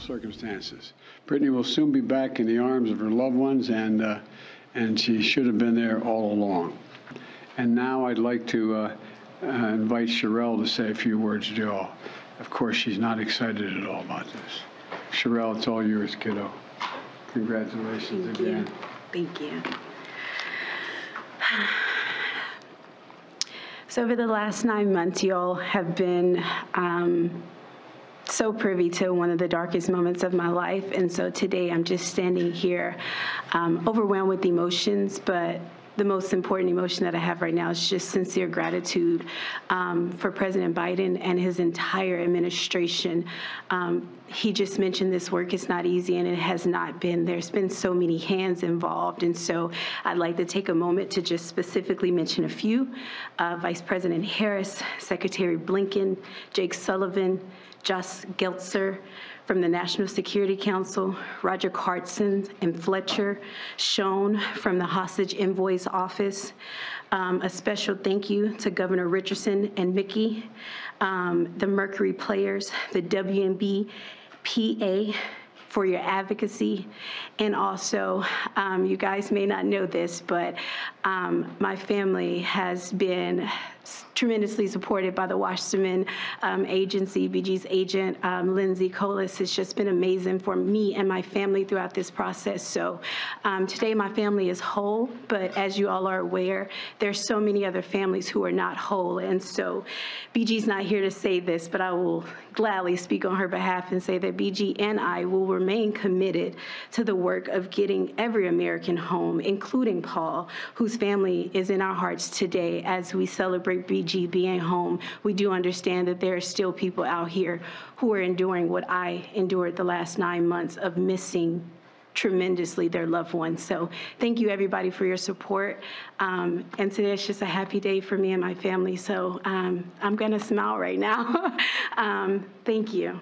circumstances. Brittney will soon be back in the arms of her loved ones, and, uh, and she should have been there all along. And now I'd like to uh, uh, invite Cherelle to say a few words, to you all. Of course, she's not excited at all about this. Cherelle, it's all yours, kiddo. Congratulations Thank you. again. Thank you. So over the last nine months, y'all have been um, so privy to one of the darkest moments of my life. And so today I'm just standing here um, overwhelmed with emotions, but the most important emotion that I have right now is just sincere gratitude um, for President Biden and his entire administration. Um, he just mentioned this work is not easy, and it has not been. There's been so many hands involved, and so I'd like to take a moment to just specifically mention a few. Uh, Vice President Harris, Secretary Blinken, Jake Sullivan, Josh Geltzer, from the National Security Council, Roger Carstens and Fletcher Schoen from the Hostage Envoy's Office. Um, a special thank you to Governor Richardson and Mickey, um, the Mercury Players, the WNB PA for your advocacy. And also, um, you guys may not know this, but um, my family has been tremendously supported by the Wasserman um, Agency, BG's agent, um, Lindsay Colas. It's just been amazing for me and my family throughout this process. So um, today my family is whole, but as you all are aware, there's so many other families who are not whole. And so BG's not here to say this, but I will gladly speak on her behalf and say that BG and I will remain committed to the work of getting every American home, including Paul, whose family is in our hearts today as we celebrate BG being home. We do understand that there are still people out here who are enduring what I endured the last nine months of missing tremendously their loved ones. So thank you everybody for your support. Um, and today is just a happy day for me and my family. So um, I'm gonna smile right now. um, thank you.